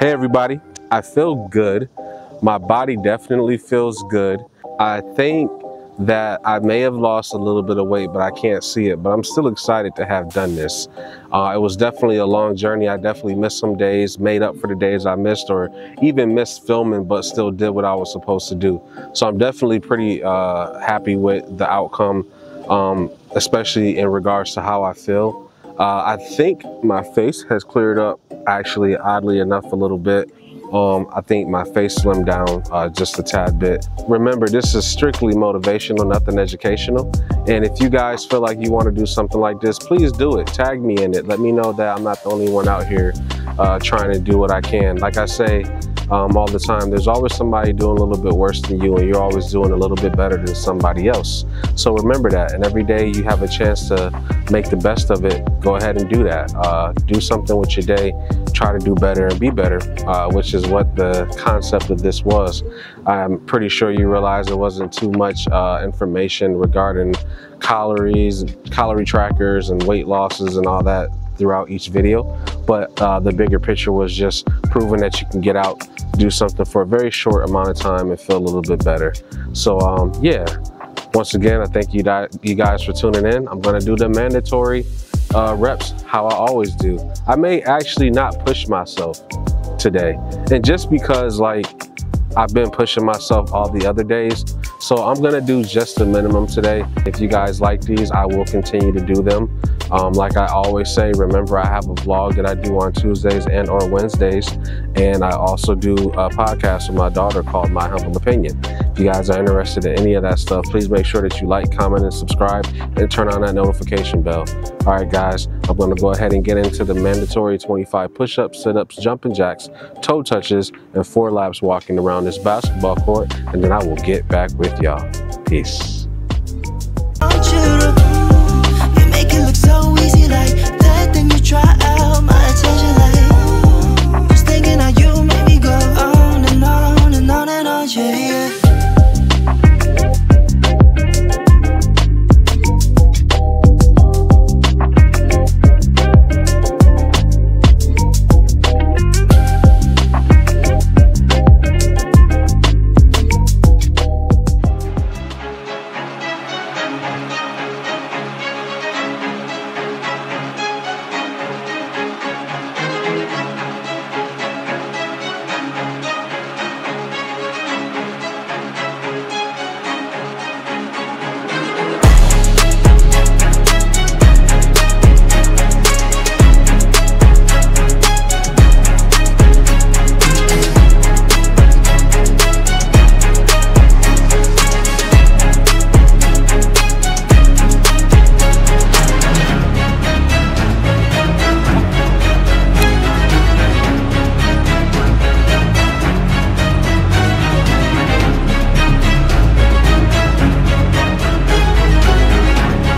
Hey everybody, I feel good. My body definitely feels good. I think that I may have lost a little bit of weight, but I can't see it. But I'm still excited to have done this. Uh, it was definitely a long journey. I definitely missed some days, made up for the days I missed, or even missed filming, but still did what I was supposed to do. So I'm definitely pretty uh, happy with the outcome, um, especially in regards to how I feel. Uh, I think my face has cleared up actually oddly enough a little bit. Um, I think my face slimmed down uh, just a tad bit. Remember, this is strictly motivational, nothing educational. And if you guys feel like you want to do something like this, please do it. Tag me in it. Let me know that I'm not the only one out here uh, trying to do what I can. Like I say, um, all the time. There's always somebody doing a little bit worse than you and you're always doing a little bit better than somebody else. So remember that and every day you have a chance to make the best of it, go ahead and do that. Uh, do something with your day, try to do better and be better, uh, which is what the concept of this was. I'm pretty sure you realize there wasn't too much uh, information regarding calories, calorie trackers and weight losses and all that throughout each video. But uh, the bigger picture was just proving that you can get out, do something for a very short amount of time and feel a little bit better. So um, yeah, once again, I thank you, you guys for tuning in. I'm gonna do the mandatory uh, reps how I always do. I may actually not push myself today. And just because like I've been pushing myself all the other days, so I'm gonna do just the minimum today. If you guys like these, I will continue to do them. Um, like I always say, remember I have a vlog that I do on Tuesdays and or Wednesdays. And I also do a podcast with my daughter called My Humble Opinion. If you guys are interested in any of that stuff, please make sure that you like, comment, and subscribe and turn on that notification bell. All right, guys, I'm gonna go ahead and get into the mandatory 25 push-ups, sit-ups, jumping jacks, toe touches, and four laps walking around this basketball court. And then I will get back with y'all. Peace.